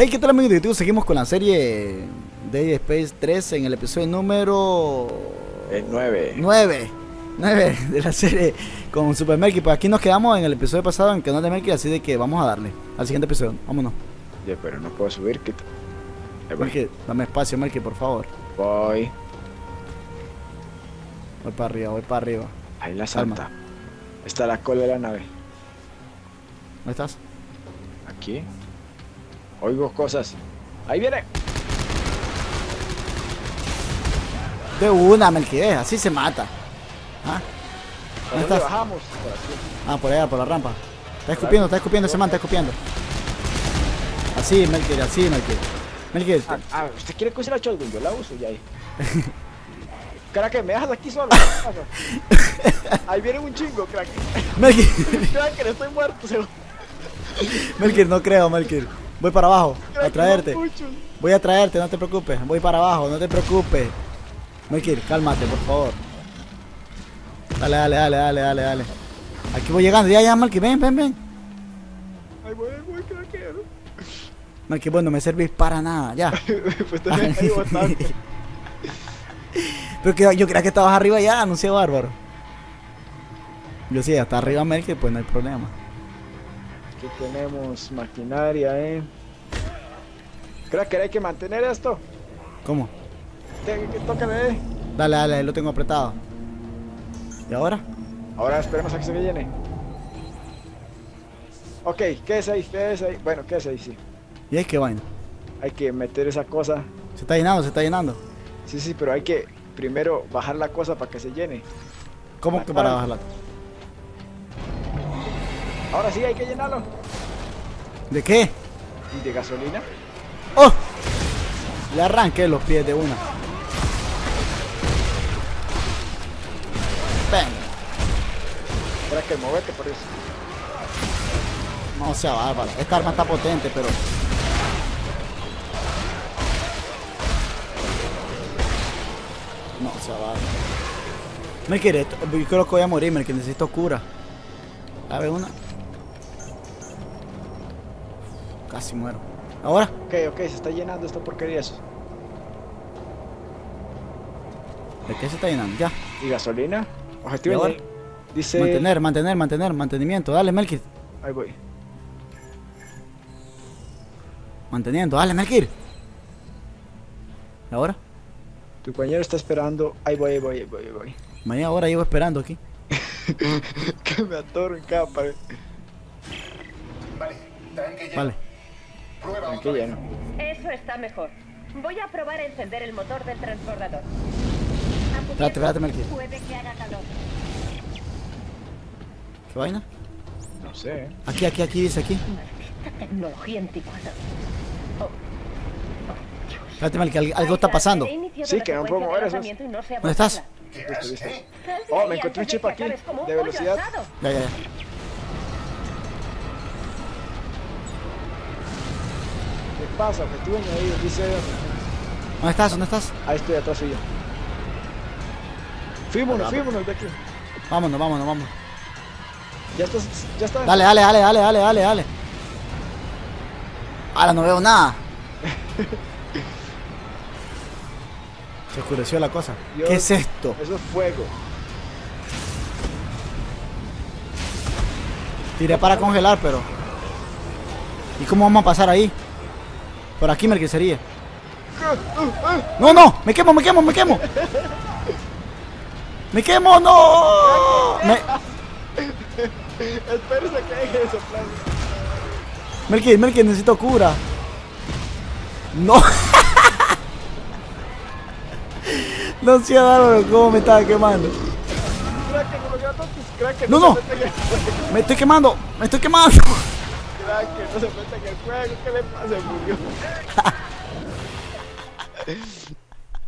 Hey, ¿qué tal amigos de YouTube? Seguimos con la serie Dead Space 3 en el episodio número... El 9. 9. 9 de la serie con Super Melky. Pues aquí nos quedamos en el episodio pasado en canal de Melky, así de que vamos a darle al siguiente episodio. Vámonos. Ya, pero no puedo subir. Que voy. Melky, dame espacio, Melky, por favor. Voy. Voy para arriba, voy para arriba. Ahí la santa. Está la cola de la nave. ¿Dónde estás? Aquí. Oigo cosas. Ahí viene. De una, eh, así se mata. ¿Ah? ¿Por ¿Dónde estás? bajamos? Por aquí. Ah, por allá, por la rampa. Está escupiendo, está escupiendo ese man, está escupiendo. Así, Melky, así, Melky. Melky, Ah, ah, ¿usted quiere que use la shotgun? Yo la uso ya ahí. Crack, me dejas aquí solo. Ahí viene un chingo, crack. Melky, Crack, estoy muerto, seguro. Melky, no creo, Melky. Voy para abajo, a traerte. Voy a traerte, no te preocupes. Voy para abajo, no te preocupes. Melkir, cálmate, por favor. Dale, dale, dale, dale, dale, dale. Aquí voy llegando, ya, ya, Melkir, ven, ven, ven. Ahí voy, voy, craquero. Melkir, bueno, no me servís para nada, ya. pues ahí. Pero que yo creía que estabas arriba ya, no sé, bárbaro. Yo sí, hasta arriba Melkir, pues no hay problema. Aquí tenemos maquinaria, eh. Cracker, hay que mantener esto. ¿Cómo? Tócale, eh. Dale, dale, lo tengo apretado. ¿Y ahora? Ahora esperemos a que se me llene. Ok, ¿qué es ahí? ¿Qué es ahí? Bueno, ¿qué es ahí? Sí. ¿Y es que vaina? Hay que meter esa cosa. Se está llenando, se está llenando. Sí, sí, pero hay que primero bajar la cosa para que se llene. ¿Cómo que para bajarla? Ahora sí, hay que llenarlo. ¿De qué? ¿Y de gasolina? ¡Oh! Le arranqué los pies de una. Ven. Cracker, movete por eso. No sea bárbaro. Esta arma está potente, pero. No sea bárbaro. Me quiere, yo creo que voy a morir, que necesito cura. A ver, una. Casi muero. Ahora, Ok, ok, se está llenando esta porquería. eso. ¿de qué se está llenando? Ya. ¿Y gasolina? Objetivo ¿Y ahora? Dice... Mantener, mantener, mantener, mantenimiento. Dale, Melkir. Ahí voy. Manteniendo, dale, Melkir. ¿Y ahora? Tu compañero está esperando. Ahí voy, ahí voy, ahí voy, ahí voy. Media hora llevo esperando aquí. que me atoro en cada pared. Vale. Vale. Aquí vez. lleno. Eso está mejor. Voy a probar a encender el motor del transbordador. Espérate, espérate. Puede que haga calor. ¿Qué vaina? No sé. ¿eh? Aquí, aquí, aquí, dice aquí. Esta tecnología anticuada. Espérate, Melkir, al- algo está pasando. Sí, que no puedo mover eso. no ¿Dónde estás? atrás. Oh, me encontré un chip aquí, de velocidad. Ya, ya, ya. Pasa? Objetivo añadido. Dice. ¿Dónde estás? ¿Dónde estás? Ahí estoy atrás suyo. Fuímonos de aquí. Vámonos, vámonos, vámonos. Ya estás. Ya está. Dale, dale, dale, dale, dale, dale, dale. Ahora no veo nada. Se oscureció la cosa. Dios. ¿Qué es esto? Eso es fuego. Tiré para congelar, pero. ¿Y cómo vamos a pasar ahí? Por aquí, Melkir sería. No, no, me quemo, me quemo, me quemo. Me quemo, no. Me... Espérese que deje de soplar. Melkir, Melkir, necesito cura. No. No sé, bárbaro, cómo me estaba quemando. Cracker, no No, se. Me estoy quemando, me estoy quemando. Cracker, no se meta en el fuego. ¿Qué le pasa? Murió.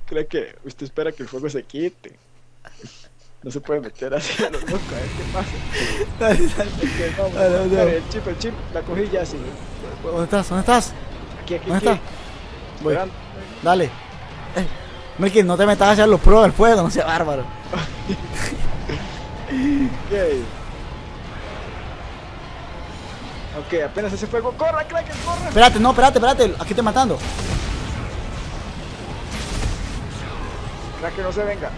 Cracker, usted espera que el fuego se quite. No se puede meter así a lo loco. A ver qué pasa. Dale, dale. Ok, vamos. Dale, dale. Espere, El chip, el chip. La cogí ya, sí. ¿Dónde estás? ¿Dónde estás? Aquí, aquí, ¿Dónde aquí. estás? Voy. Dale. Eh, Melkir, no te metas a hacer los pruebas del fuego, no seas bárbaro. Ok. Ok, apenas ese fuego. ¡Corra, Kraken, corra! Espérate, no, espérate, espérate. Aquí estoy matando. Kraken, no se venga.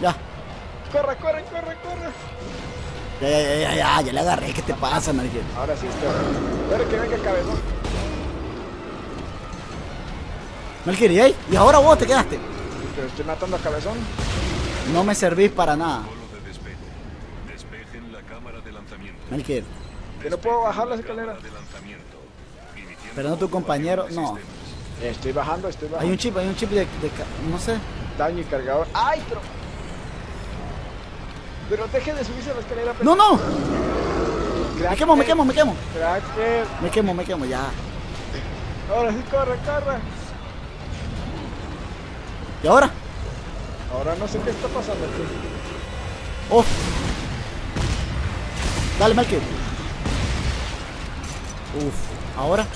Ya. ¡Corra, corre, corre, corre! Ya, ya, ya, ya, ya, ya le agarré. ¿Qué te pasa, Melquir? Ahora sí, espera. Espera que venga el cabezón. Melquir, ¿y ahí? ¿Y ahora vos te quedaste? Pero estoy matando a cabezón. No me servís para nada. Yo no puedo bajar la escalera. Cámara de lanzamiento. Iniciando Pero no tu compañero. No. Estoy bajando, estoy Hay bajando. un chip, hay un chip de. no sé. Daño y cargador. ¡Ay, pero! Pero deje de subirse a la escalera. ¡No, no! Kraken, Me quemo, me quemo, me quemo. Kraken. Me quemo, me quemo, ya. Ahora sí, corre, corre. ¿Y ahora? Ahora no sé qué está pasando aquí. ¡Oh! Dale, Melquir. Uf. ¿Ahora?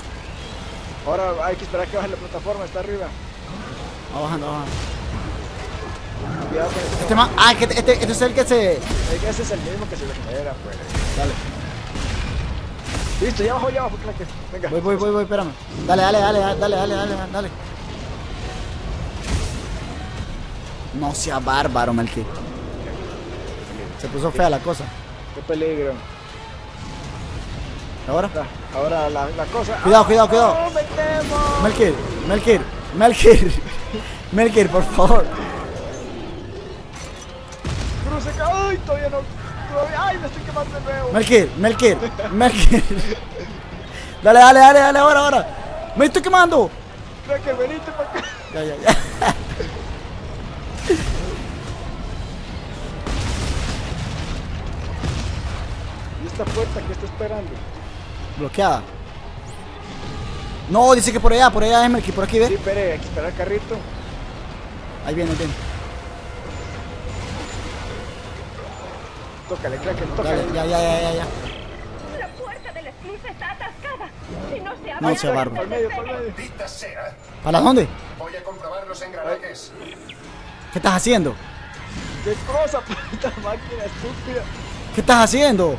Ahora hay que esperar que baje la plataforma, está arriba. Va bajando, va bajando. Cuidado con ese. Este man. Ah, este, este, este es el que se. Ese es el mismo que se regenera, pues. Dale. Listo, ya bajó, ya bajó, Kraken. Venga. Voy, voy, voy, voy, espérame. Dale, dale, dale, dale, dale, dale, dale. No sea bárbaro, Melqui. Se puso fea la cosa. Qué peligro. ¿Ahora? Ah, Ahora la, la cosa. Cuidado, cuidado, cuidado. ¡No, me temo! Melkir, Melkir, Melkir. Melkir, por favor. Cruce, ¡Ay, todavía no! Todavía, ¡Ay, me estoy quemando de nuevo! Melkir, Melkir, Melkir. Dale, dale, dale, dale, ahora, ahora. Me estoy quemando. Kraken, venite para acá. Ya, ya, ya. ¿Y esta puerta que está esperando? Bloqueada. No, dice que por allá, por allá Melkir, por aquí, Sí, ve. espere, hay que esperar el carrito. Ahí viene, ahí viene. Tócale, Kraken, tócale. Dale, ya, ya, ya, ya, ya. La puerta del esclusa está atascada. Si no se abre, No sea el bárbaro. Por medio, por medio. Dita sea. ¿Para dónde? Voy a comprobar los engranajes. ¿Qué estás haciendo? ¡Qué cosa, puta máquina estúpida! ¿Qué estás haciendo?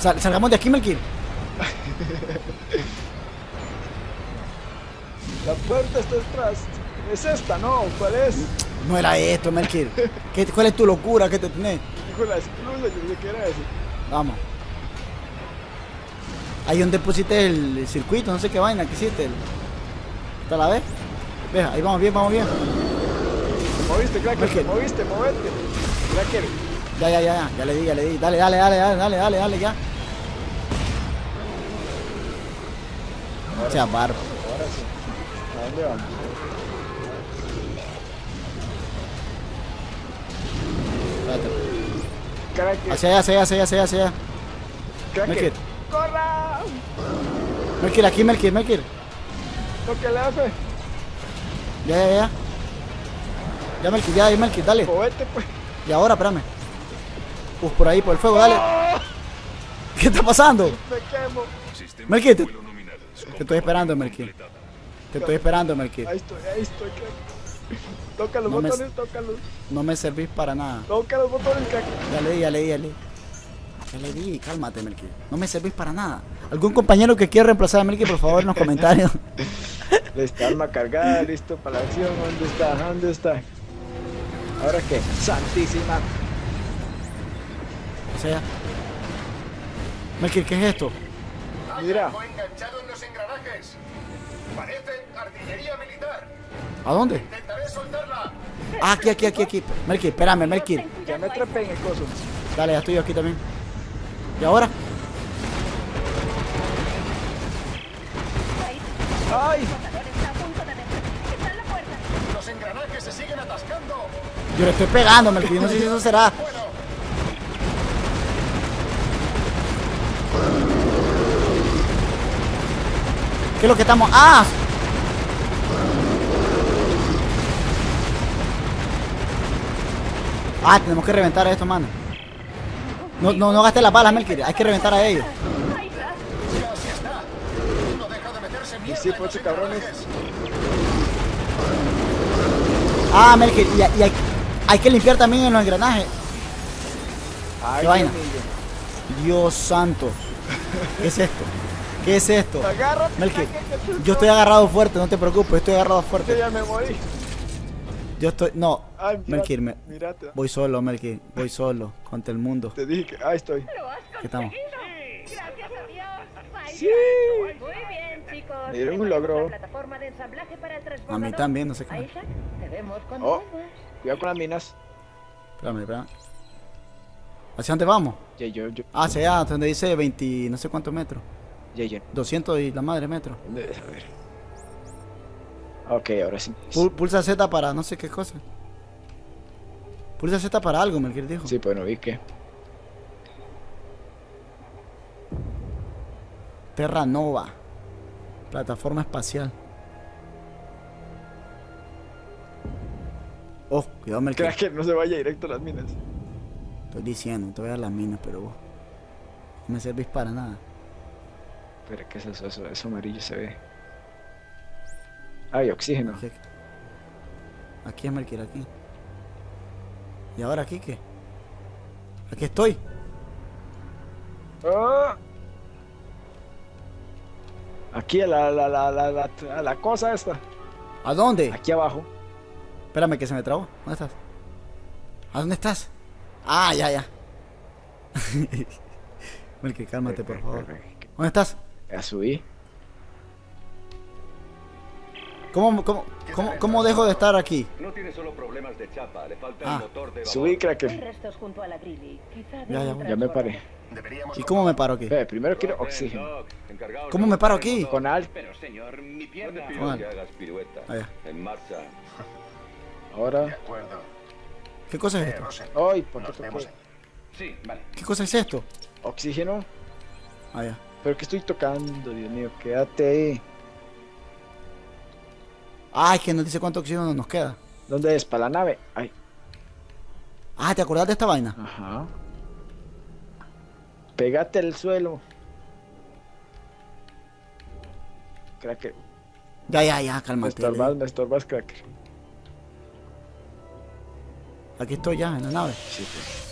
Sal- salgamos de aquí, Melkir. La puerta está detrás. Es esta, ¿no? ¿Cuál es? No era esto, Melkir. ¿Qué, ¿Cuál es tu locura que te tenés? Dijo la exclusa, yo dije que era eso. Vamos. Ahí donde pusiste el circuito, no sé qué vaina que hiciste. el- ¿Te la ves? Ve, ahí vamos bien, vamos bien. Te moviste, te moviste, movete. Kraken, Ya, ya, ya, ya, ya le di, ya le di. Dale, dale, dale, dale, dale, dale, dale, ya. Sí. ¿A dónde vamos? Espérate. Hacia allá, hacia allá, hacia allá, hacia allá, hacia allá. Kraken. Melkir. ¡Corra! Melkir, aquí, Melkir, Melkir. Tócale F. Ya, ya, ya. Ya, Melkir, ya, ya, Melkir, dale. Pues. Y ahora, espérame. Uf, por ahí, por el fuego, dale. ¿Qué está pasando? Me quemo. De te- estoy esperando, Melkir. Te estoy esperando, Melkir. Ahí estoy, ahí estoy, Kraken. Toca los No me- botones, tócalos. No me servís para nada. Toca los botones, Kraken. Ya le di, ya le di, ya le di. Ya le di, cálmate, Melkir. No me servís para nada. ¿Algún compañero que quiera reemplazar a Melkir, por favor, en los comentarios? Listo, arma cargada, listo para la acción. ¿Dónde está? ¿Dónde está? ¿Ahora qué? Santísima. O sea. Melkir, ¿qué es esto? Mira. Parece artillería militar. ¿A dónde? Intentaré soltarla. Ah, aquí, aquí, aquí, aquí. Melkir, espérame, Melkir. Ten Ya me trepé en el coso. Dale, ya estoy yo aquí también. ¿Y ahora? ¡Ay! Los engranajes se siguen atascando. Yo le estoy pegando, Melkir. No sé si eso será. ¿Qué es lo que estamos? ¡Ah! Ah, tenemos que reventar a estos manos. No, no, no gastes las balas, Melkir. Hay que reventar a ellos. Y sí, en pues, cabrones. Ah, Melkir. Y, y hay, hay que limpiar también en los engranajes. Ay, ¿Qué vaina? Dios santo. ¿Qué es esto? ¿Qué es esto? Agárrate. Melqui, yo estoy agarrado fuerte, no te preocupes, estoy agarrado Yo fuerte. ya me morí. Yo estoy. No, Ay, me- voy solo, Melkir, voy solo contra el mundo. Te dije que. Ahí estoy. ¡Lo has ¿Qué estamos? conseguido! ¡Gracias a Dios! ¡Vaya! Sí. Muy bien, chicos. Mira, un logro. A mí también, no sé qué. Te vemos cuando Oh. Cuidado con las minas. Espérame, espérame. ¿Hacia dónde vamos? Ya, yo, yo. Ah, hacia allá, donde dice 20, no sé cuántos metros. Ya, ya. 200 y la madre metros. ¿Dónde es? A ver. Ok, ahora sí. Pul- pulsa Z para no sé qué cosa. Pulsa Z para algo, Melkir dijo. Sí, pues no vi que. Terra Nova. Plataforma espacial. Oh, cuidado, Melkir. ¿Crees que no se vaya directo a las minas? Estoy diciendo, te voy a las minas, pero vos. No me servís para nada. Pero, ¿qué es eso? Eso, eso amarillo se ve. Ay, oxígeno. Aquí, aquí es Melkir, aquí. ¿Y ahora aquí qué? Aquí estoy. Ah. Aquí, a la, la, la, la, la, a la cosa esta. ¿A dónde? Aquí abajo. Espérame que se me trabó. ¿Dónde estás? ¿A dónde estás? Ah, ya, ya. Melkir, cálmate, por favor. ¿Dónde estás? Ya subí. ¿Cómo, cómo, cómo, cómo dejo de estar aquí? No tiene solo problemas de chapa, le falta Ah. el motor de Subí, cracker. a de Ya, ya, ya me paré. ¿Y cómo me paro aquí? Ve, primero quiero oxígeno. ¿Cómo me paro aquí? Con alt. Pero señor, mi pierna. Ah. En marcha. De Ahora. acuerdo. ¿Qué cosa es esto? Sí, vale. ¿Qué cosa es esto? Oxígeno. Ah, ya. Pero que estoy tocando, Dios mío, quédate ahí. Ay, que nos dice cuánto oxígeno nos queda. ¿Dónde es? ¿Para la nave? Ay. Ah, ¿te acordás de esta vaina? Ajá. Pégate al suelo. Cracker. Ya, ya, ya, Me cálmate. estorbas, me estorbas, cracker. Aquí estoy ya, en la nave. Sí, pues.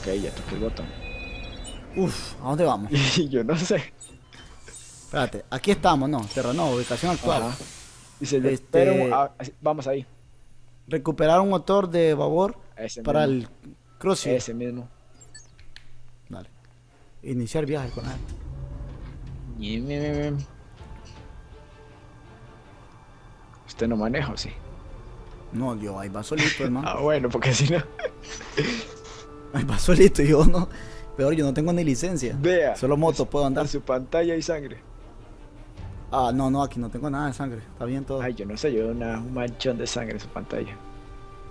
Ok, ya toqué el botón. Uf, ¿a dónde vamos? Yo no sé. Espérate, aquí estamos, no, Terranova, ubicación actual. Ajá. Dice, Este- ah, vamos ahí. Recuperar un motor de vapor Ese para mismo. el crucero. Ese mismo. Dale. Iniciar viaje con él. Usted no maneja, ¿o sí? No, yo ahí va solito, hermano. Ah, bueno, porque si no. Ahí va solito, yo no. Peor, yo no tengo ni licencia. Vea. Solo moto puedo andar. En su pantalla hay sangre. Ah, no, no, aquí no tengo nada de sangre. Está bien todo. Ay, yo no sé, yo veo una- un manchón de sangre en su pantalla.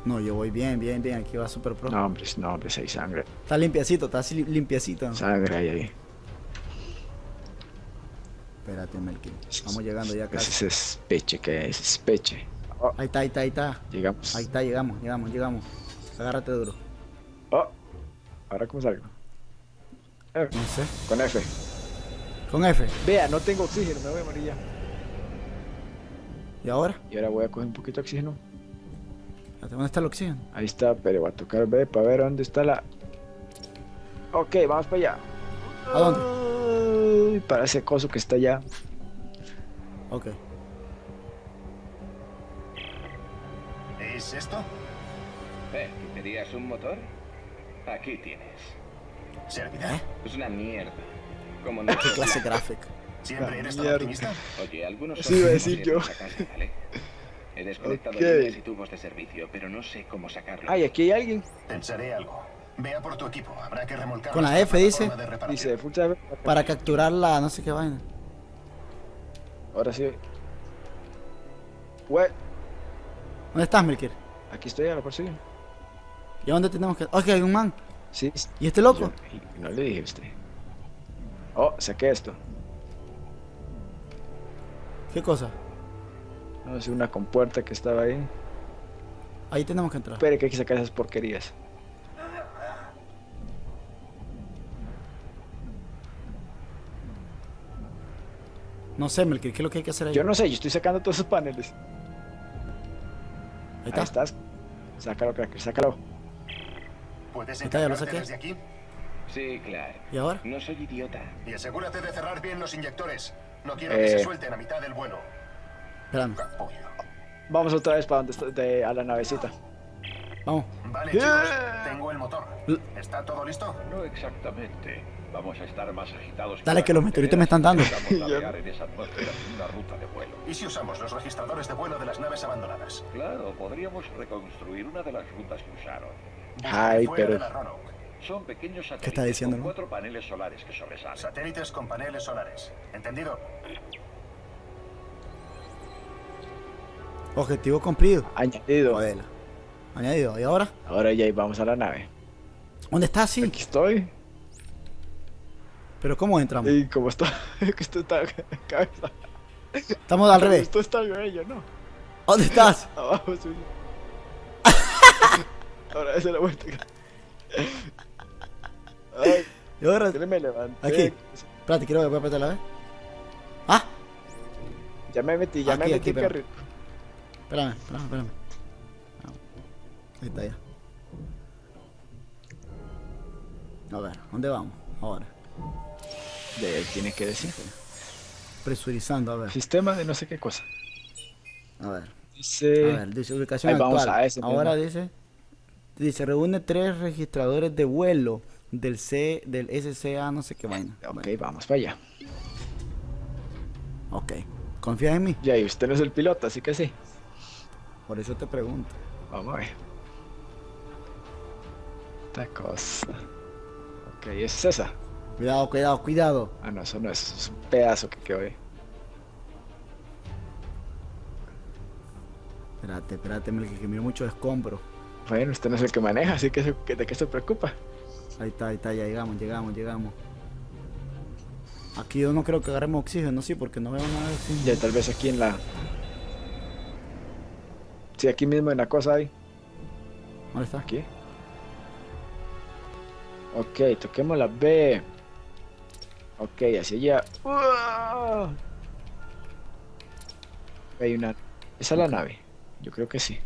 No, yo voy bien, bien, bien. Aquí va súper pro. No, hombre, no, hombre, hay sangre. Está limpiecito, está así li- limpiecito. Sangre hay ahí. Espérate, Melkin. Estamos llegando ya casi. Ese es peche, que es? Es peche. Oh, Ahí está, ahí está, ahí está. llegamos. Ahí está, llegamos, llegamos, llegamos. Agárrate duro. Oh, ahora cómo salgo. No sé. con F. Con F. Vea, no tengo oxígeno, me voy a morir ya. ¿Y ahora? Y ahora voy a coger un poquito de oxígeno. ¿Dónde está el oxígeno? Ahí está, pero voy a tocar B para ver dónde está la. Ok, vamos para allá. ¿A dónde? Ay, para ese coso que está allá. Ok. ¿Es esto? Eh, ¿querías un motor? Aquí tienes. ¿Servirá? Es una mierda. Como no ¿Qué clase gráfica? ¿Siempre eres tan optimista? Oye, algunos Sí, iba a decir yo. sacarse, ¿vale? He desconectado Ok. líneas y tubos de servicio, pero no sé cómo sacarlo. Ay, aquí hay alguien. Pensaré algo. Vea por tu equipo. Habrá que remolcar. Con la F dice. Dice, B. Para capturar la no sé qué vaina. Ahora sí. What? ¿Dónde estás, Melkir? Aquí estoy, a la persigue. ¿Y a dónde tenemos que.? Ok, hay un man. Sí. ¿Y este loco? Yo- no le dije a usted. Oh, saqué esto. ¿Qué cosa? No sé, una compuerta que estaba ahí. Ahí tenemos que entrar. Espere que hay que sacar esas porquerías. No sé, Melkir, ¿qué es lo que hay que hacer ahí? Yo no sé, yo estoy sacando todos esos paneles. Ahí Ahí está. estás. Sácalo, cracker, sácalo. ¿Puedes Está, ya lo saqué. desde aquí? Sí, claro. ¿Y ahora? No soy idiota. Y asegúrate de cerrar bien los inyectores. No quiero Eh. que se suelten a mitad del vuelo. Capullo. Vamos otra vez para donde está, de- a la navecita. Vamos. Vale, Yeah. chicos, tengo el motor. ¿Está todo listo? No exactamente. Vamos a estar más agitados. Dale, que los meteoritos me están dando. Necesitamos navegar en esa atmósfera sin una ruta de vuelo. ¿Y si usamos los registradores de vuelo de las naves abandonadas? Claro, podríamos reconstruir una de las rutas que usaron. Ay, pero-. Son pequeños satélites está diciendo, con no? cuatro paneles solares que sobresalen. Satélites con paneles solares. ¿Entendido? Objetivo cumplido. Añadido. Joder. Añadido. ¿Y ahora? Ahora ya vamos a la nave. ¿Dónde está? Sí. Aquí estoy. Pero ¿cómo entramos? Y como está, que esto está cabeza. Estamos al revés. Esto está bello, ¿no? ¿Dónde estás? Abajo suyo. Ahora esa es la vuelta. Ay, ¿Y ahora? ¿qué me levanté? Aquí. Espérate, quiero que voy a apretar la vez. Ah, Ya me metí, ya Aquí, me metí aquí, carrito. espérame, espérame, espérame. Ahí está ya. A ver, ¿dónde vamos? Ahora. De él tiene que decir. Presurizando, a ver. Sistema de no sé qué cosa. A ver. Dice. A ver, dice ubicación Ahí vamos a ese Ahora mismo. dice. Dice, reúne tres registradores de vuelo del C, del SCA, no sé qué vaina. Ok, Bueno, vamos para allá. ok. ¿Confías en mí? Ya, y usted no es el piloto, así que sí. Por eso te pregunto. Vamos a ver. Esta cosa. Ok, es esa. Cuidado, cuidado, cuidado. Ah, no, eso no es. Es un pedazo que quedó ahí. Espérate, espérate, Melqui, que miro mucho escombro. Bueno, usted no es el que maneja, así que, se- que- ¿de qué se preocupa? Ahí está, ahí está, ya llegamos, llegamos, llegamos. Aquí yo no creo que agarremos oxígeno, sí, porque no veo nada de oxígeno. Ya, tal vez aquí en la. Sí, aquí mismo en la cosa hay. ¿Dónde está? Aquí. Ok, toquemos la B. Ok, hacia allá. ¡Uah! Hay una. Esa es la nave. Yo creo que sí.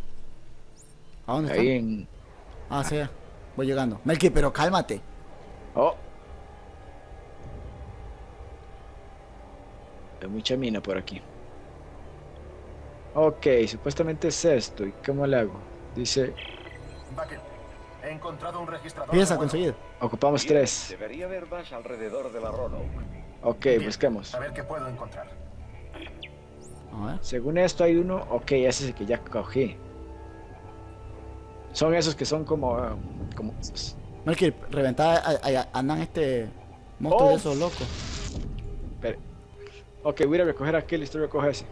¿A dónde Ahí está? en. Ah, sí, voy llegando. Melqui, pero cálmate. Oh. Hay mucha mina por aquí. Ok, supuestamente es esto. ¿Y cómo le hago? Dice, Bucket, he encontrado un registrador. Vuelo. conseguir. ocupamos Bien, tres. Debería haber más alrededor de la Roanoke. Ok, Bien, busquemos. A ver qué puedo encontrar. A ver. Según esto hay uno. Ok, ese es el que ya cogí. Son esos que son como. ah, como Melqui, reventada, a- a- andan este monstruo de Oh. esos locos. espere. Ok, voy a recoger aquel y estoy recoge ese.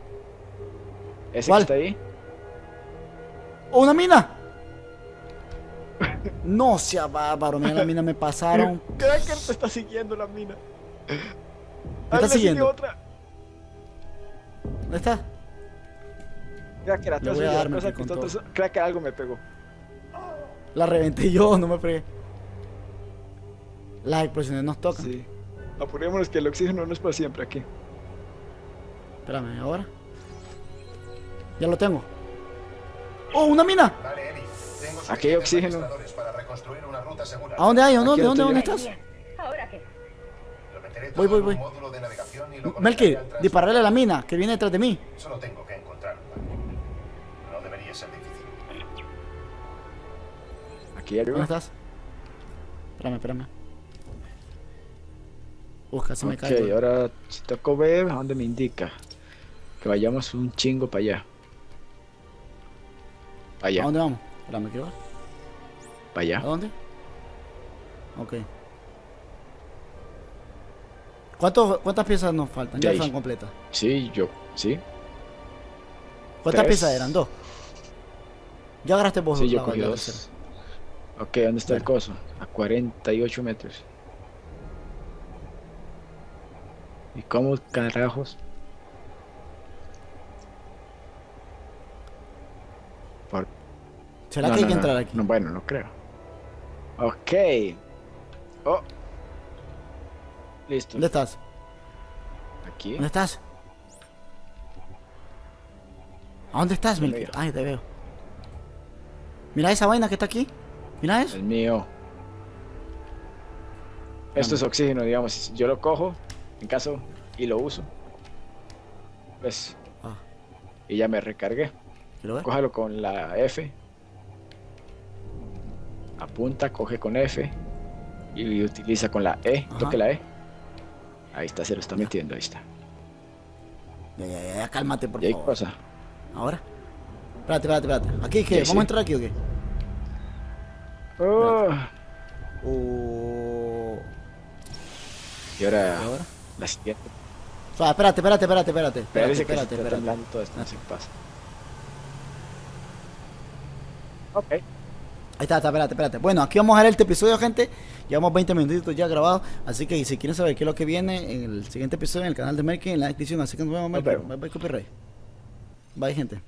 Ese ¿Cuál? que está ahí. ¡Oh, una mina! No sea bárbaro, mira la mina me pasaron. Cracker te está siguiendo la mina. ¿Me está sigue siguiendo? otra. ¿Dónde está? Cracker, atrás voy a darme cosa que Cracker, algo me pegó. La reventé yo, no me fregué. Las explosiones nos tocan. Sí. Apurémonos que el oxígeno no es para siempre aquí. Espérame, ¿ahora? Ya lo tengo. ¡Oh, una mina! Vale, Eli. Tengo Aquí hay oxígeno. para reconstruir una ruta segura. ¿A dónde hay? ¿A dónde? ¿Dónde? ¿Dónde estás? ¿Ahora qué? Lo meteré Voy, voy, voy. módulo de navegación y lo Melqui, conectaré al transmisor. dispararle a la mina que viene detrás de mí. Solo tengo Aquí ¿Dónde estás? Espérame, espérame. Uf, casi me Ok, caigo. ahora si toco ver a dónde me indica. Que vayamos un chingo para allá. Para ¿A allá, dónde vamos? Espérame, quiero ver. para ¿A allá. dónde? Ok. ¿Cuánto- ¿Cuántas piezas nos faltan? Ya están completas. Sí, yo, sí. ¿Cuántas Tres. piezas eran? Dos. Ya agarraste vos Sí, yo cogí dos. Ok, ¿dónde está el coso? A 48 metros. ¿Y cómo carajos? Por... ¿Será No, que hay no, que no. entrar aquí? No, bueno, no creo. Ok. Oh. Listo. ¿Dónde estás? Aquí. ¿Dónde estás? ¿A dónde estás, Milky? Ay, te veo. Mira esa vaina que está aquí. Mira eso. El mío. Esto es oxígeno, digamos. Yo lo cojo, en caso, y lo uso. Pues, Ah, y ya me recargué. ¿lo ves? Cójalo con la F. Apunta, coge con F. Y utiliza con la E. Toque la E. Ahí está, se lo está metiendo, ahí está. Ya, ya, ya, cálmate, por Y favor. cosa. Ahora. Espérate, espérate, espérate. ¿Aquí qué? ¿Vamos sí. a entrar aquí o qué? Oh, O... Y ahora, ¿y ahora? la siguiente. O sea, espérate, espérate, espérate, espérate. Espérate, Parece que espérate, está espérate. temblando todo esto, no sé qué pasa. Ok. Ahí está, está, espérate, espérate. Bueno, aquí vamos a ver este episodio, gente. Llevamos 20 minutitos ya grabados. Así que si quieren saber qué es lo que viene en el siguiente episodio en el canal de Merky, en la descripción. Así que nos vemos, vemos. Bye, bye, copyright. Bye, gente.